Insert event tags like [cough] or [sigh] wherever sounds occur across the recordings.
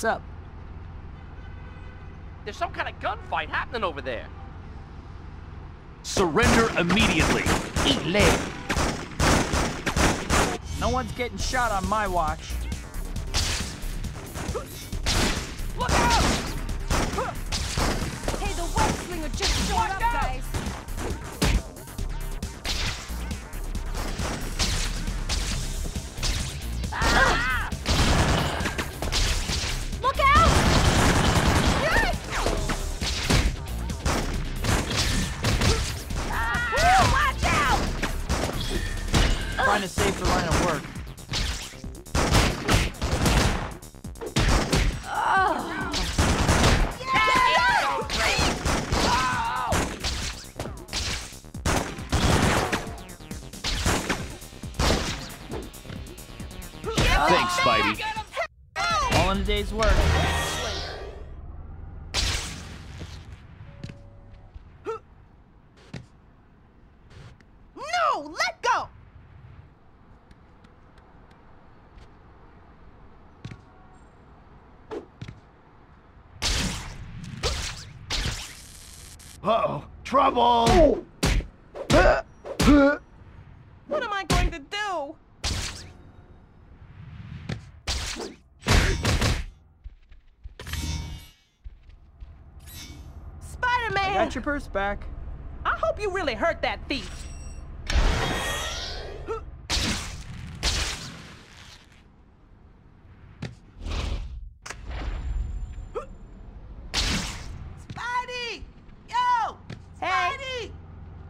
Spider-Man! Help! Sup? There's some kind of gunfight happening over there. Surrender immediately. Eat leg. No one's getting shot on my watch. Look out! Hey, the web slinger just showed up, Uh-oh. Trouble! What am I going to do? Spider-Man! Got your purse back. I hope you really hurt that thief. Spidey! Yo! Spidey!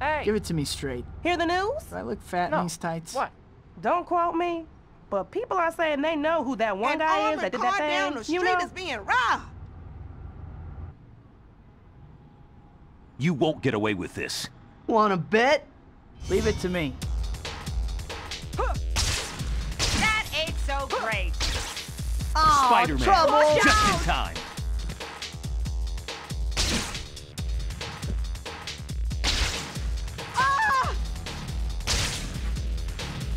Hey! Give it to me straight. Hear the news? Do I look fat No. in these tights? What? Don't quote me, but people are saying they know who that one An guy is armored that did car that thing. down the street you know? is being robbed. You won't get away with this. Wanna bet? Leave it to me. That ain't so great. Spider-Man. trouble! Just in time.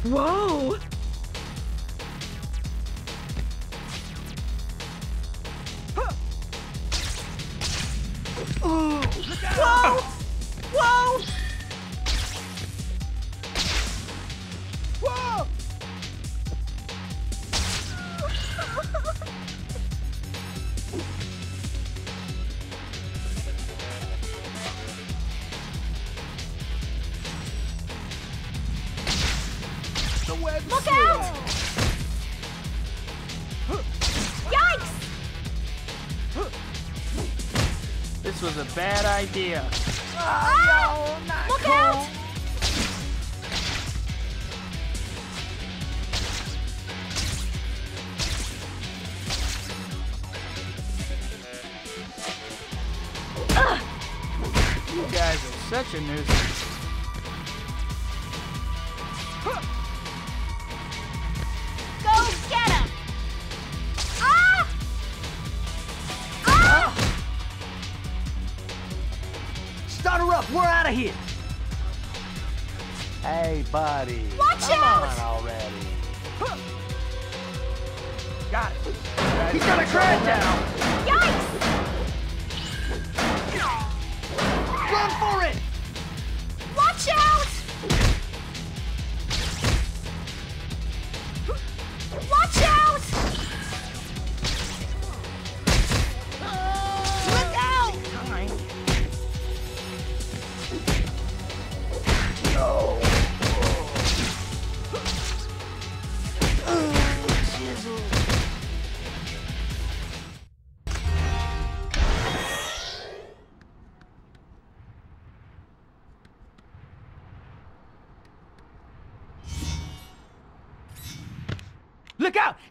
Whoa! Oh. Whoa! Whoa! Look out! Yikes! This was a bad idea. Ah! Look out!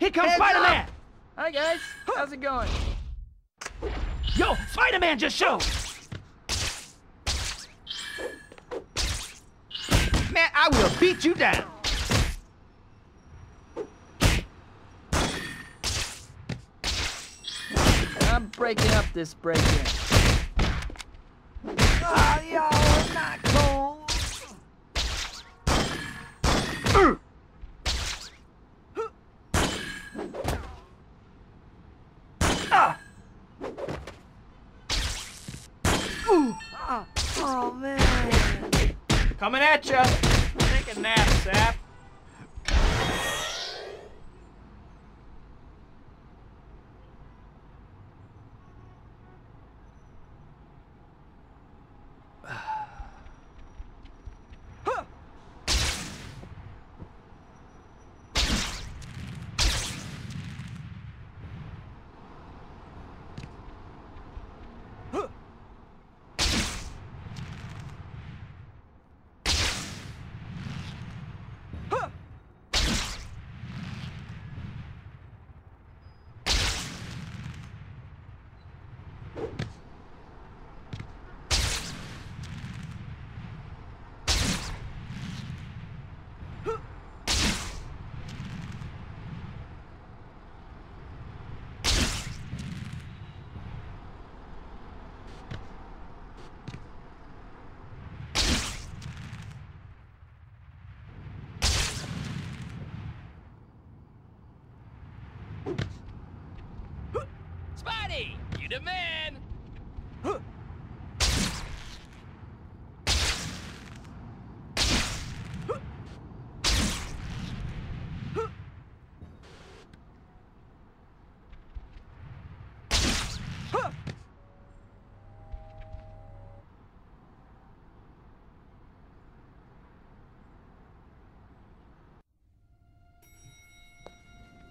Here comes Heads Spider-Man! Hi guys. How's it going? Yo, Spider-Man just showed! Man, I will beat you down! I'm breaking up this break-in. Ah, oh, yo, not cool. Oh, man. Coming at ya! Take a nap, sap. The man.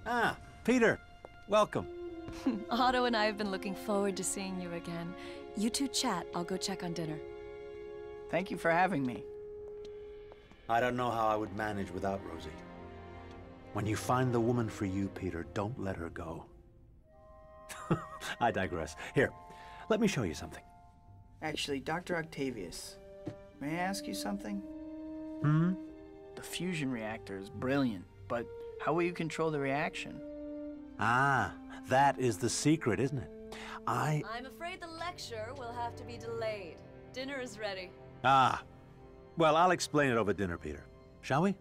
Ah, Peter. Welcome. [laughs] Otto and I have been looking forward to seeing you again. You two chat. I'll go check on dinner. Thank you for having me. I don't know how I would manage without Rosie. When you find the woman for you, Peter, don't let her go. [laughs] I digress. Here, let me show you something. Actually, Dr. Octavius, may I ask you something? Hmm? The fusion reactor is brilliant, but how will you control the reaction? Ah, that is the secret, isn't it? I. I'm afraid the lecture will have to be delayed. Dinner is ready. Ah. Well, I'll explain it over dinner, Peter. Shall we?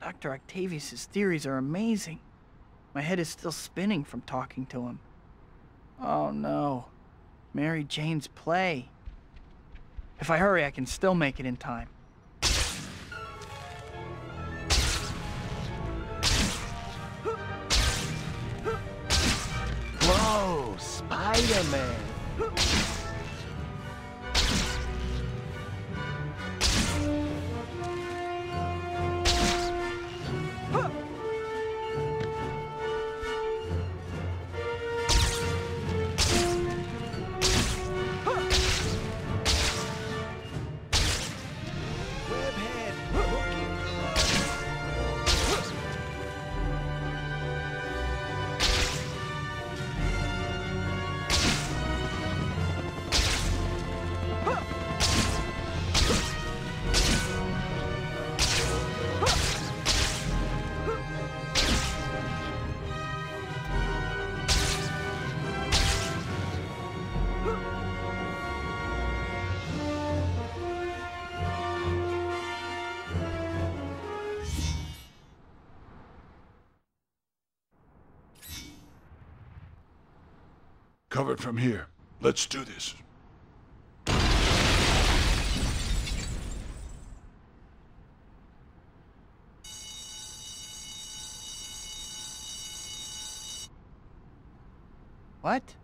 Dr. Octavius's theories are amazing. My head is still spinning from talking to him. Oh no. Mary Jane's play. If I hurry, I can still make it in time. Whoa, Spider-Man. Covered from here. Let's do this. What?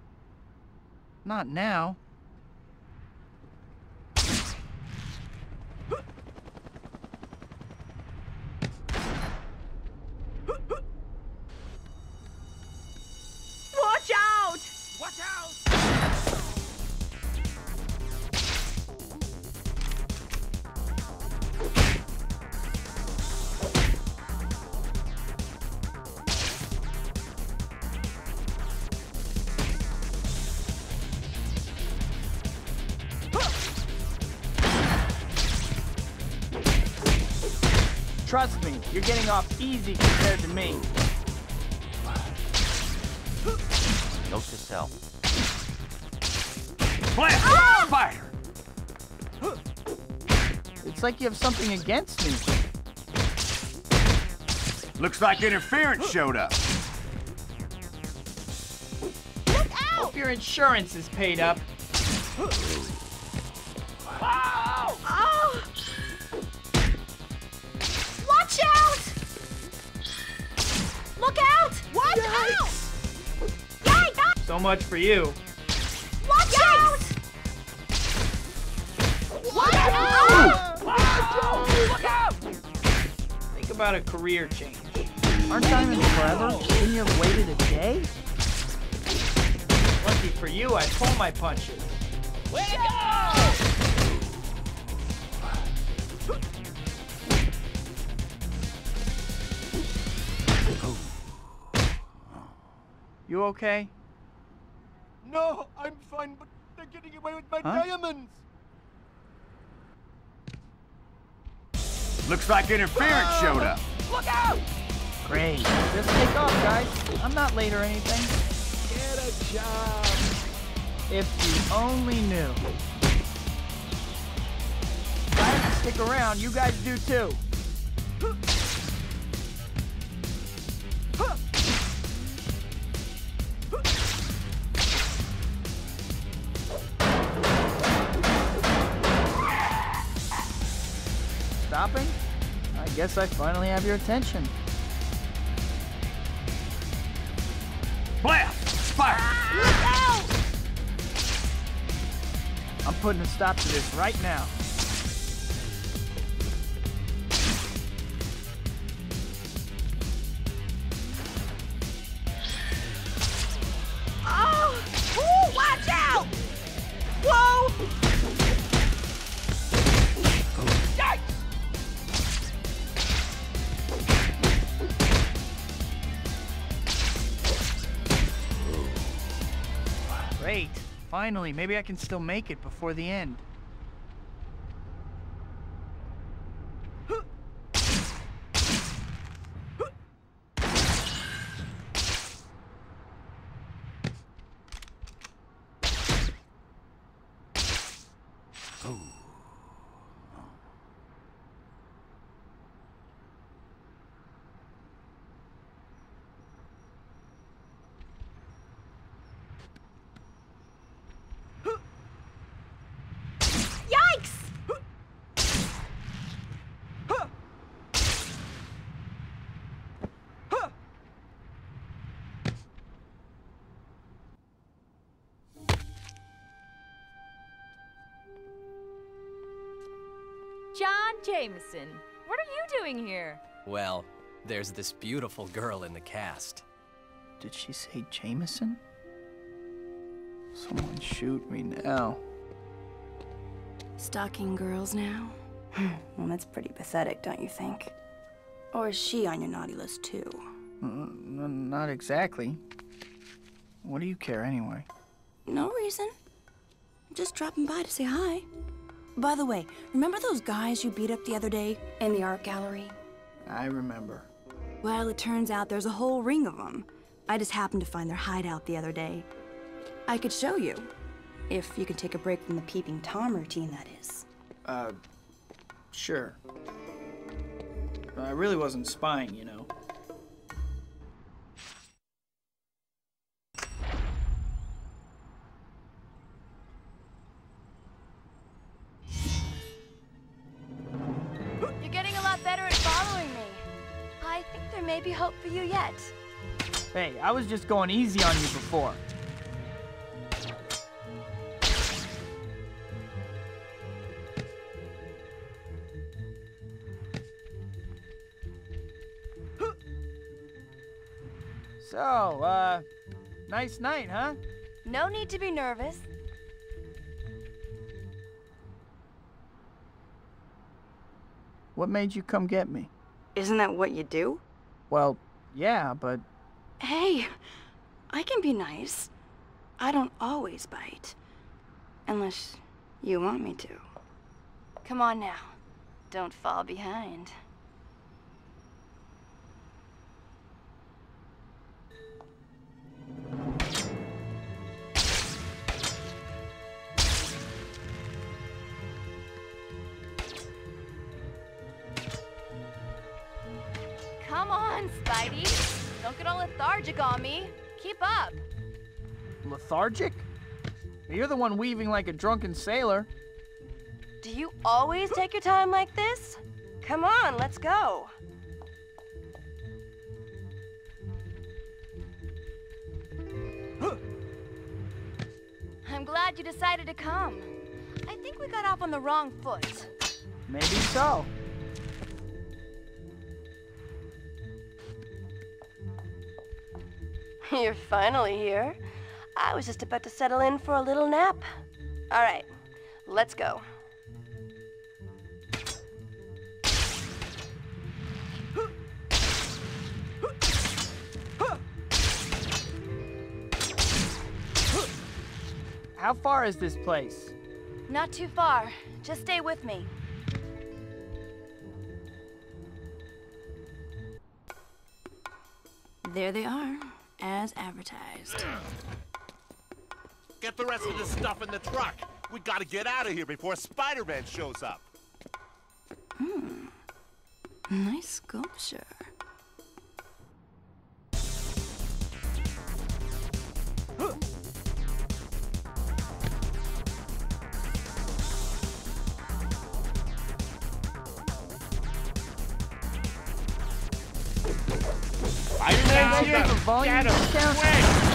Not now. You're getting off easy compared to me. Note to self. Flash! Ah! Fire! It's like you have something against me. Looks like interference showed up. Look out! Hope your insurance is paid up. Much for you. Watch out! Watch out! Look out! Think about a career change. Aren't diamonds forever? Couldn't you have waited a day? Lucky for you, I pull my punches. Way to go! You okay? No, I'm fine, but they're getting away with my Huh? diamonds. Looks like interference showed up. Look out! Great. Just take off, guys. I'm not late or anything. Get a job. If you only knew. I have to stick around, you guys do too. Guess I finally have your attention. Blast! Fire! I'm putting a stop to this right now. Finally, maybe I can still make it before the end. Yikes! John Jameson, what are you doing here? Well, there's this beautiful girl in the cast. Did she say Jameson? Someone shoot me now. Stalking girls now? well, that's pretty pathetic, don't you think? Or is she on your naughty list too? Mm, n- not exactly. What do you care anyway? No reason. Just dropping by to say hi. By the way, remember those guys you beat up the other day in the art gallery? I remember. Well, it turns out there's a whole ring of them. I just happened to find their hideout the other day. I could show you. If you can take a break from the peeping Tom routine, that is. Uh, sure. I really wasn't spying, you know. Hey, I was just going easy on you before. So, uh, nice night, huh? No need to be nervous. What made you come get me? Isn't that what you do? Well, yeah, but Hey, I can be nice. I don't always bite. Unless you want me to. Come on now. Don't fall behind. Come on. Spidey. Don't get all lethargic on me. Keep up. Lethargic? You're the one weaving like a drunken sailor. Do you always take your time like this? Come on, let's go. I'm glad you decided to come. I think we got off on the wrong foot. Maybe so. [laughs] You're finally here. I was just about to settle in for a little nap. All right, let's go. How far is this place? Not too far. Just stay with me. There they are, as advertised. Get the rest of the stuff in the truck. We gotta get out of here before Spider-Man shows up. Hmm. Nice sculpture. Here's the volume discount. Hey,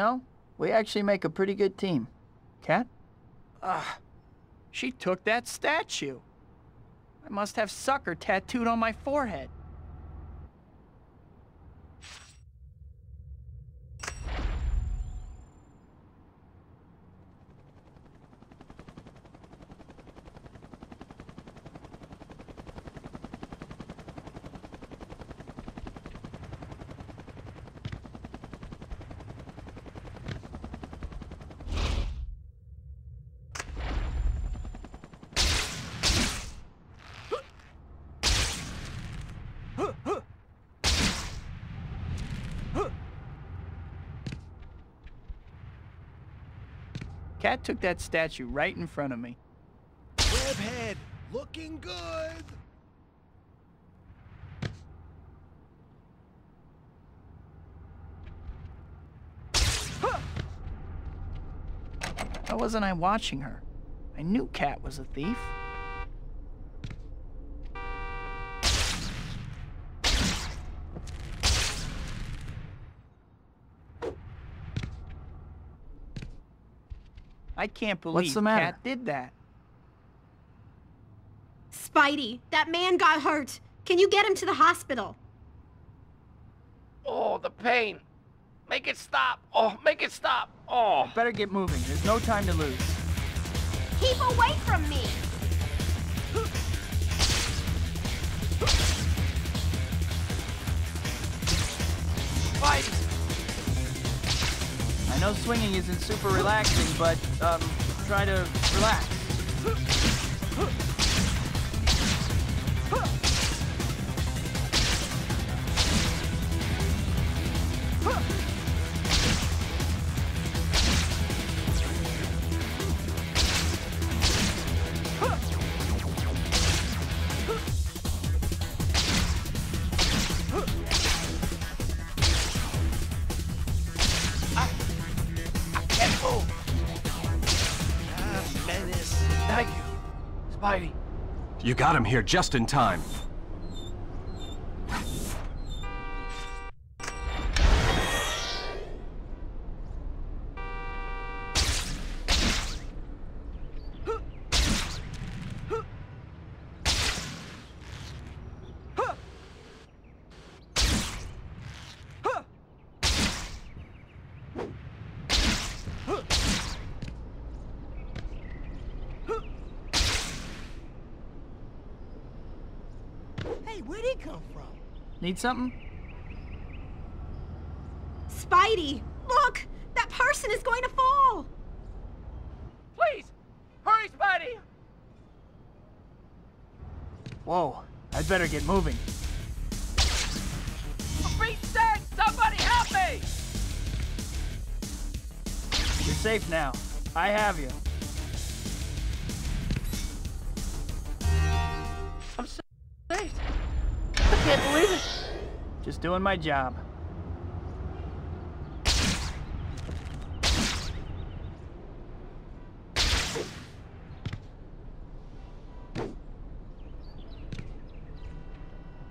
know, we actually make a pretty good team. Cat? Ah, she took that statue. I must have sucker tattooed on my forehead. Took that statue right in front of me. Webhead, looking good. Why wasn't I watching her? I knew Cat was a thief. I can't believe What's the matter? Cat did that. Spidey, that man got hurt. Can you get him to the hospital? Oh, the pain. Make it stop. Oh, make it stop. Oh. Better get moving. There's no time to lose. Know swinging isn't super relaxing, but, um, try to relax. You got him here just in time. Hey, where'd he come from? Need something? Spidey, look! That person is going to fall! Please! Hurry, Spidey! Whoa, I'd better get moving. For Pete's sake, somebody help me! You're safe now. I have you. Just doing my job.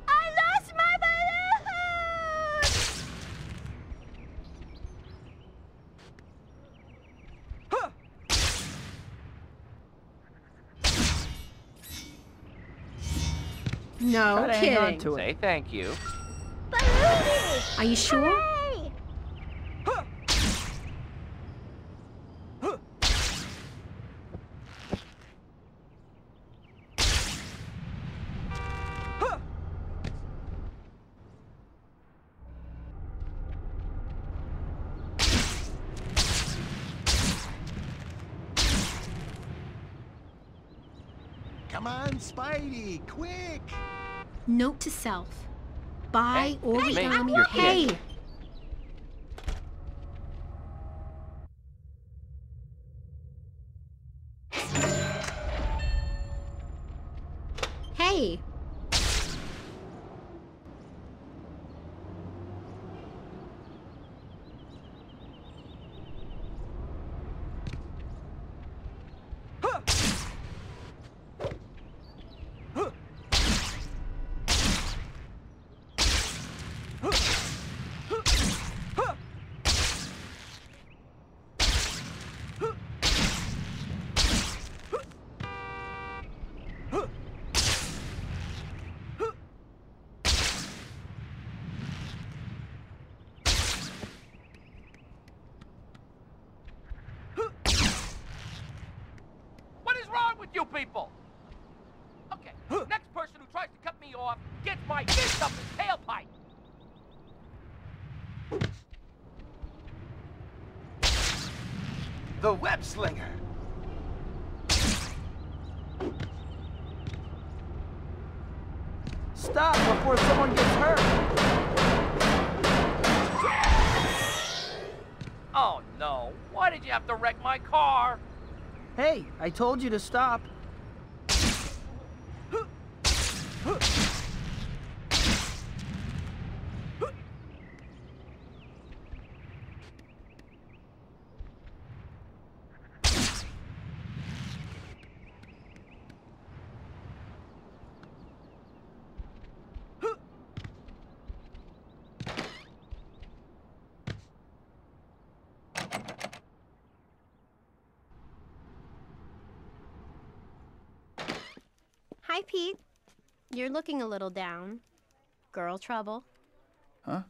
I lost my balloon! No Try to hang on kidding. to it. Say thank you. Are you sure? Come on, Spidey, quick! Note to self. Buy Hey, it's me, origami. your. Hey! Hey! What is wrong with you people? Okay, next person who tries to cut me off gets my fist up his tailpipe. The web slinger. Stop before someone gets hurt. Oh no, why did you have to wreck my car? Hey, I told you to stop. Pete. You're looking a little down. Girl trouble. Huh?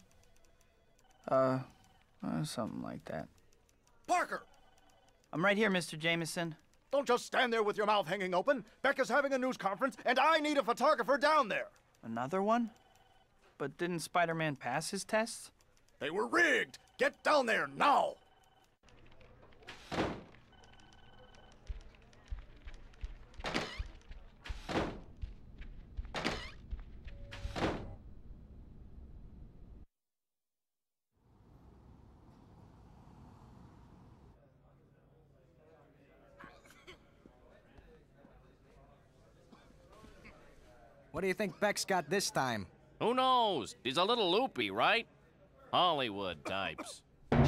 Uh, uh, something like that. Parker! I'm right here, Mr. Jameson. Don't just stand there with your mouth hanging open. Beck's having a news conference, and I need a photographer down there. Another one? But didn't Spider-Man pass his tests? They were rigged. Get down there now. What do you think Beck's got this time? Who knows? He's a little loopy, right? Hollywood types. People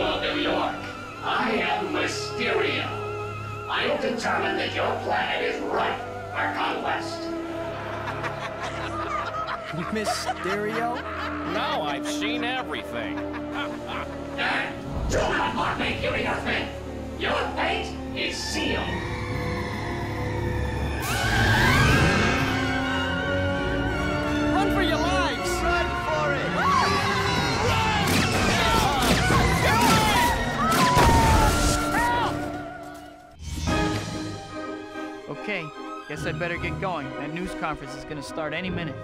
of the Mysterio. I'll determine that your plan is right for conquest. [laughs] Mysterio? Now I've seen everything. [laughs] Then, do not mark me giving your fate. Your fate is sealed. Run for your lives! Run for it! Okay, guess I better get going. That news conference is gonna start any minute.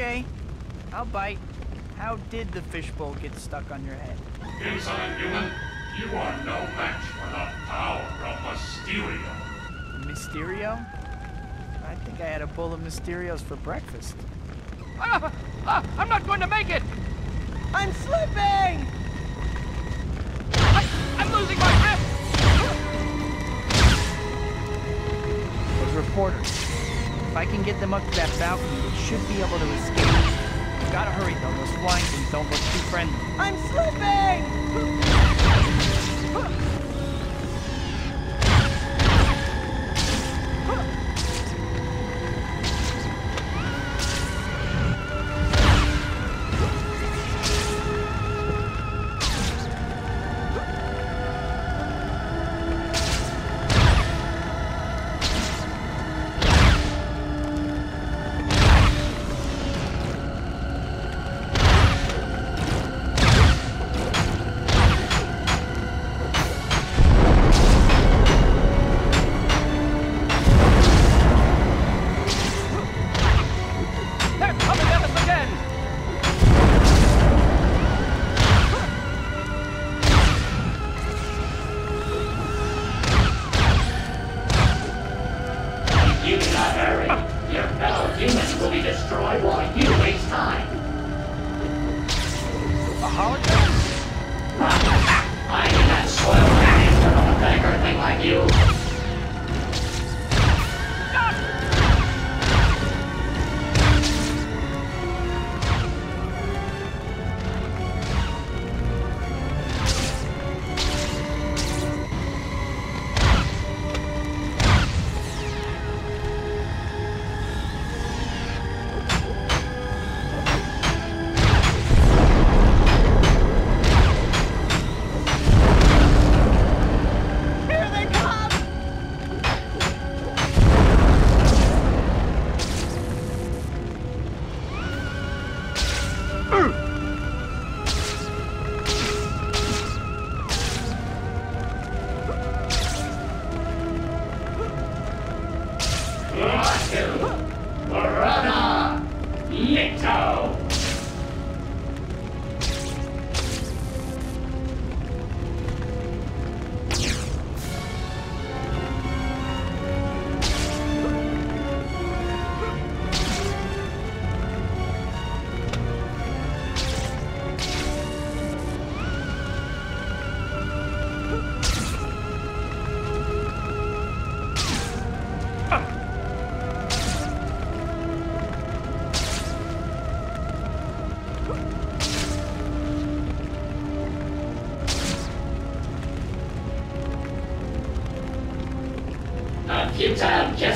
Okay, I'll bite. How did the fishbowl get stuck on your head? Inside human, you are no match for the power of Mysterio. Mysterio? I think I had a bowl of Mysterios for breakfast. Ah, ah, I'm not going to make it! I'm slipping! I, I'm losing my grip! Those reporters. If I can get them up to that balcony, they should be able to escape. Gotta hurry though, those flying things don't look too friendly. I'm slipping!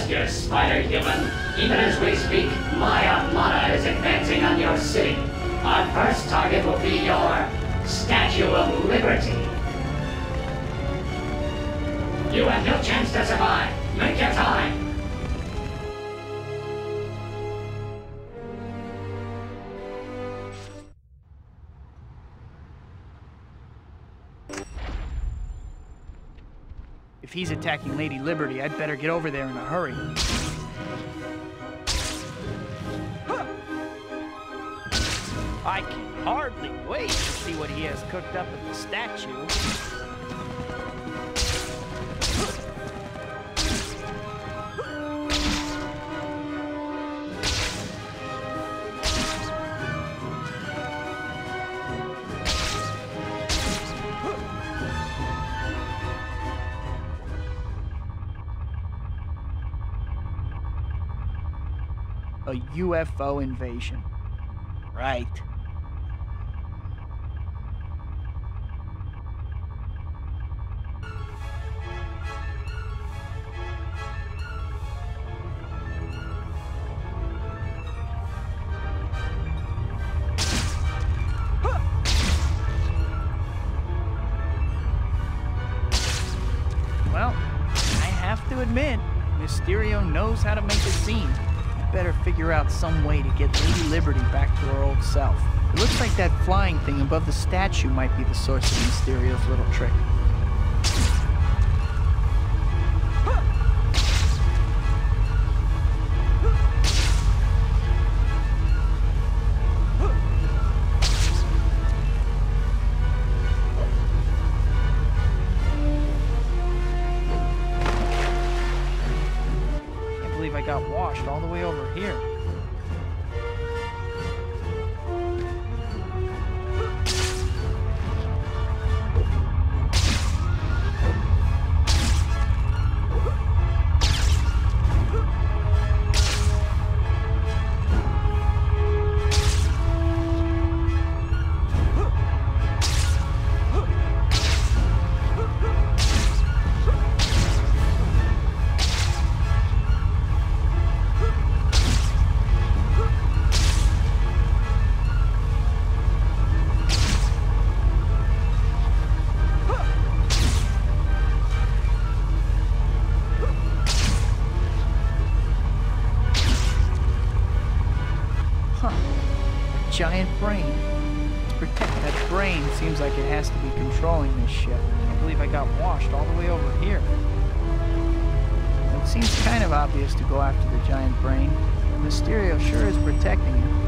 Your spider-human. Even as we speak, my armada is advancing on your city. Our first target will be your Statue of Liberty. You have no chance to survive. Make your time. He's attacking Lady Liberty, I'd better get over there in a hurry. I can hardly wait to see what he has cooked up at the statue. UFO invasion. Right. Well, I have to admit, Mysterio knows how to make a scene. Better figure out some way to get Lady Liberty back to her old self. It looks like that flying thing above the statue might be the source of Mysterio's little trick. Huh. A giant brain. To protect that brain seems like it has to be controlling this ship. I believe I got washed all the way over here. It seems kind of obvious to go after the giant brain. Mysterio sure is protecting it.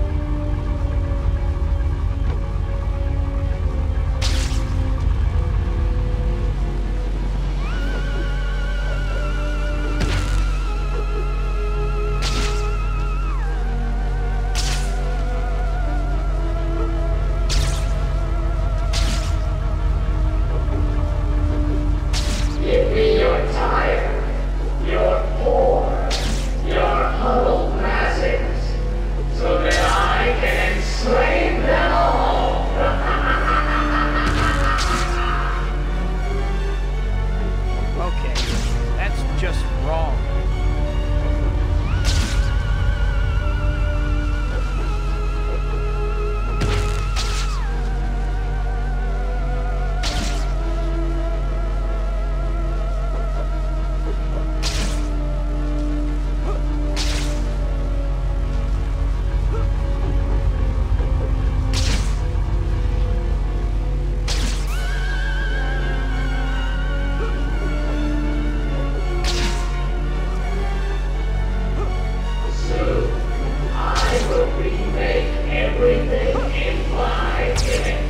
make everything in five minutes.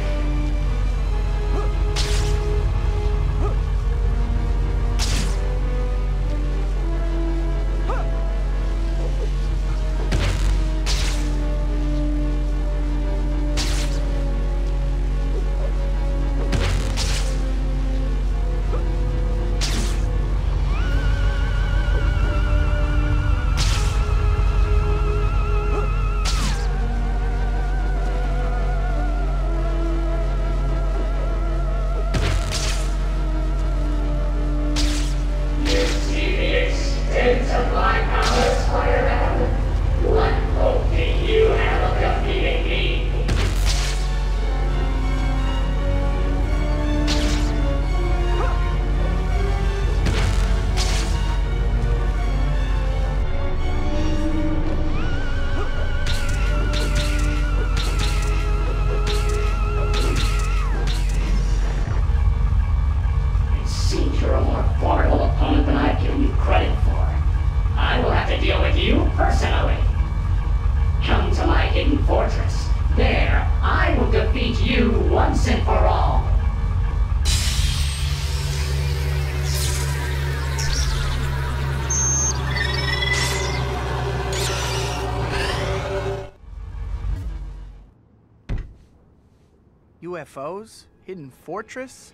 UFOs? Hidden fortress?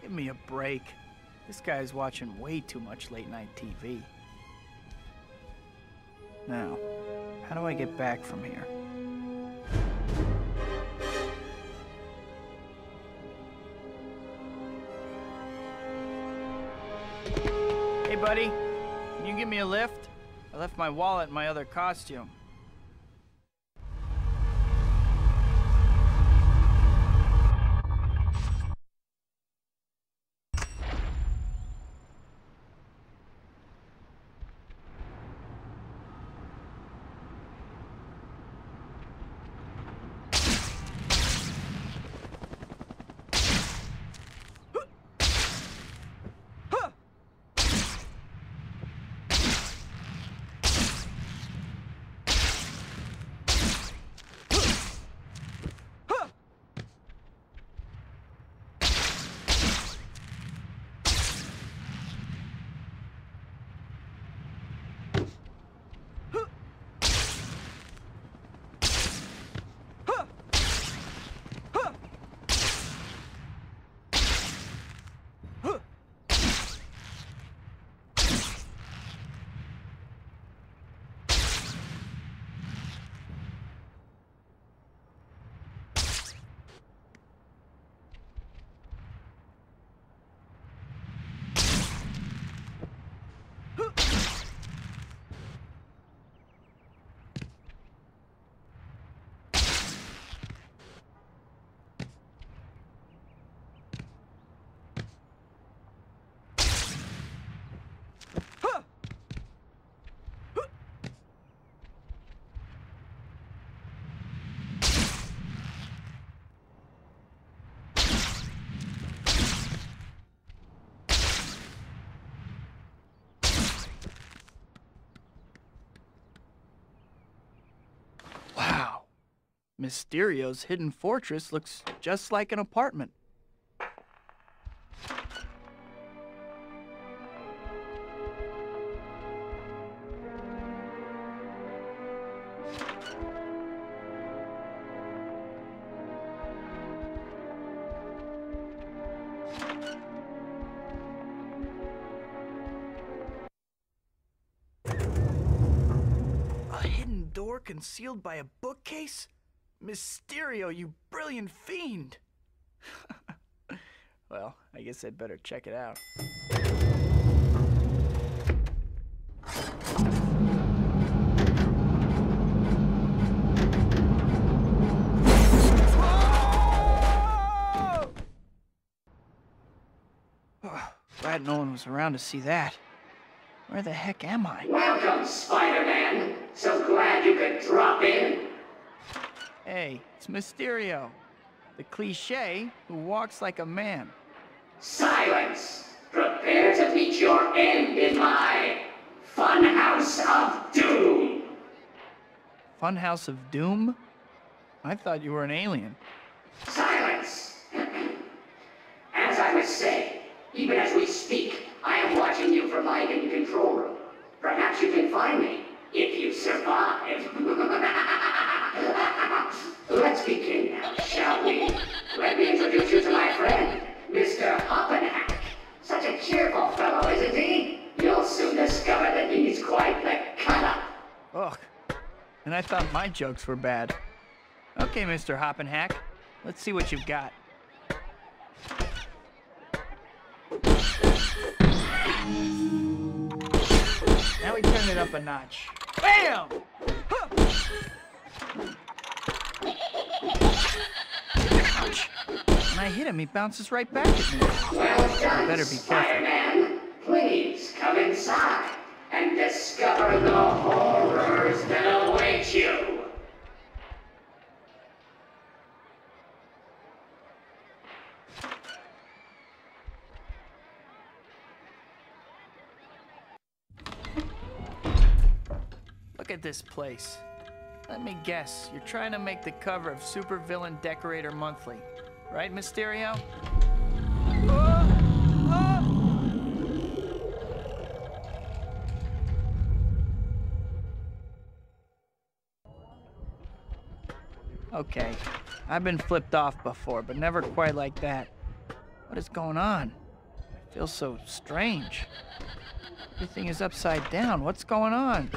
Give me a break. This guy's watching way too much late night TV. Now, how do I get back from here? Hey, buddy. Can you give me a lift? I left my wallet in my other costume. Mysterio's hidden fortress looks just like an apartment. A hidden door concealed by a bookcase? Mysterio, you brilliant fiend! [laughs] well, I guess I'd better check it out. Oh, [sighs] glad no one was around to see that. Where the heck am I? Welcome, Spider-Man. So glad you could drop in. Hey, it's Mysterio. The cliche who walks like a man. Silence. Prepare to meet your end in my Funhouse of Doom. Funhouse of Doom? I thought you were an alien. Silence. As I was saying, even as we speak, I am watching you from my hidden control room. Perhaps you can find me if you survive. [laughs] Let's begin now, shall we? Let me introduce you to my friend, Mr. Hoppenhack. Such a cheerful fellow, isn't he? You'll soon discover that he's quite the cut-up. Ugh. And I thought my jokes were bad. Okay, Mr. Hoppenhack. Let's see what you've got. Now we turn it up a notch. Bam! Huh! Ouch. When I hit him, he bounces right back at me. Well done, I better be careful. Spider-Man. Please come inside and discover the horrors that await you. Look at this place. Let me guess, you're trying to make the cover of Supervillain Decorator Monthly, right, Mysterio? Okay, I've been flipped off before, but never quite like that. What is going on? I feel so strange. Everything is upside down. What's going on?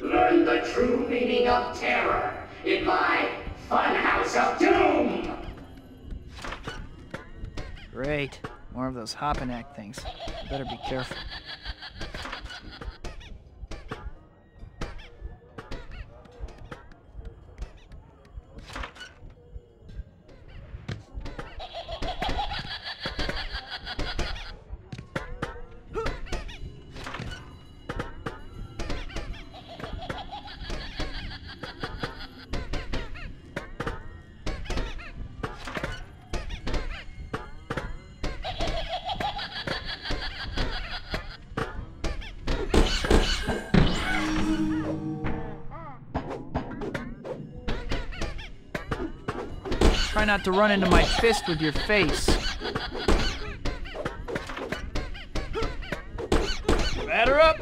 Learn the true meaning of terror in my Funhouse of Doom! Great. More of those hopping act things. Better be careful. Not to run into my fist with your face. Batter up!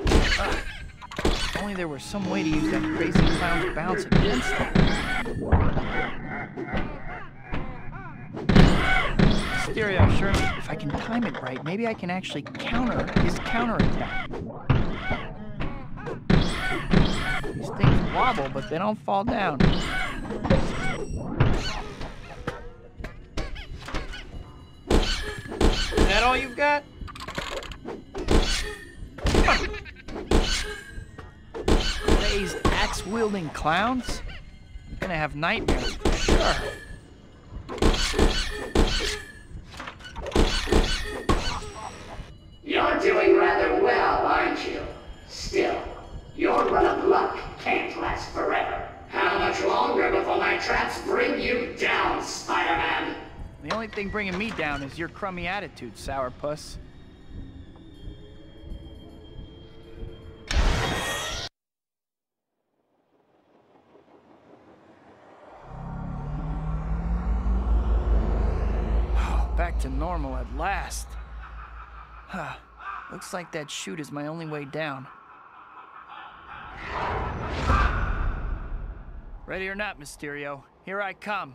Ugh. If only there were some way to use that crazy clown's bounce against him. Mysterio, sure, if I can time it right, maybe I can actually counter his counterattack. These things wobble, but they don't fall down. Is that all you've got? These axe-wielding clowns? I'm gonna have nightmares for sure. You're doing rather well, aren't you? Still, your run of luck can't last forever. How much longer before my traps bring you down, Spider-Man? The only thing bringing me down is your crummy attitude, sourpuss. [sighs] Back to normal at last. Huh. [sighs] Looks like that chute is my only way down. Ready or not, Mysterio, here I come.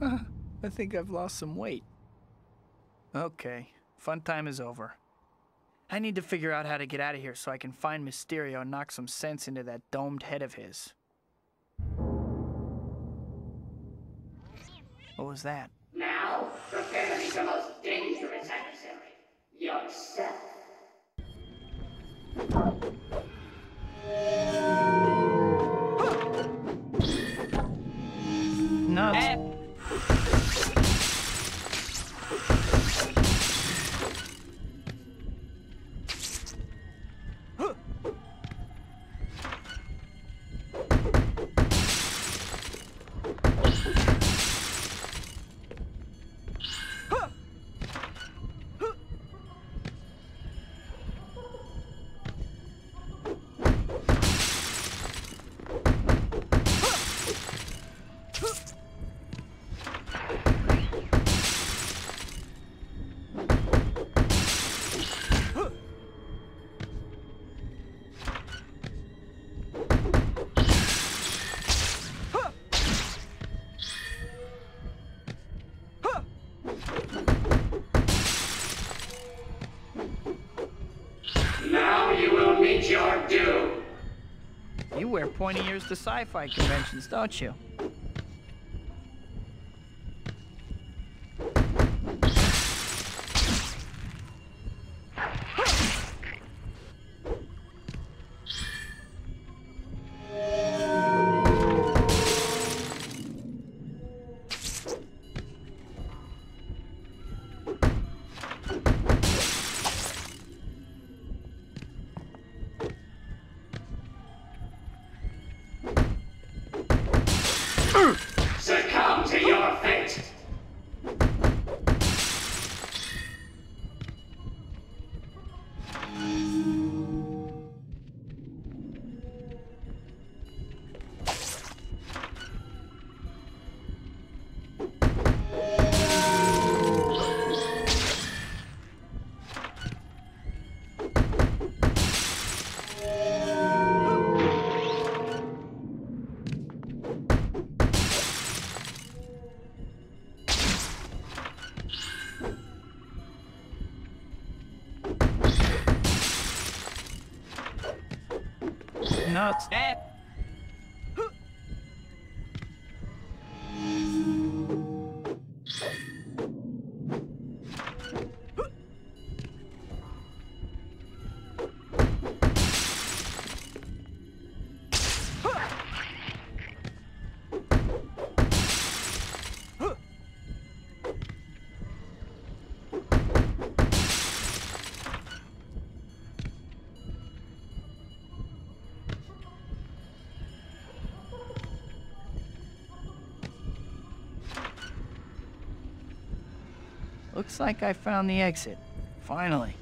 [laughs] I think I've lost some weight. Okay, fun time is over. I need to figure out how to get out of here so I can find Mysterio and knock some sense into that domed head of his. What was that? Now, prepare to meet the most dangerous adversary. Yourself. Nuts. 20 years to sci-fi conventions, don't you? Nuts. Looks like I found the exit. Finally.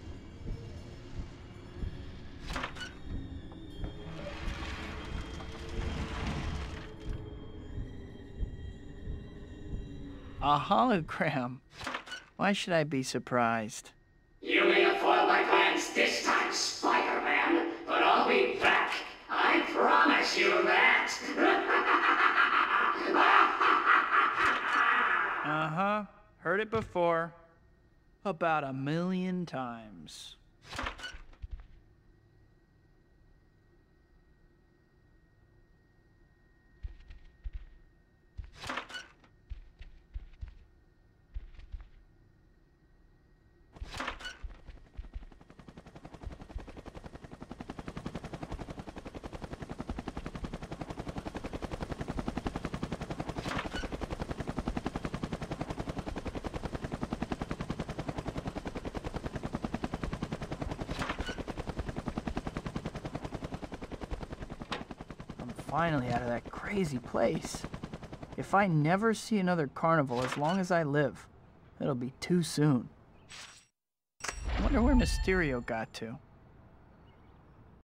A hologram. Why should I be surprised? You may have foiled my plans this time, Spider-Man, but I'll be back. I promise you that. [laughs] Uh-huh. Heard it before. About a million times. I'm finally out of that crazy place. If I never see another carnival as long as I live, it'll be too soon. I wonder where Mysterio got to.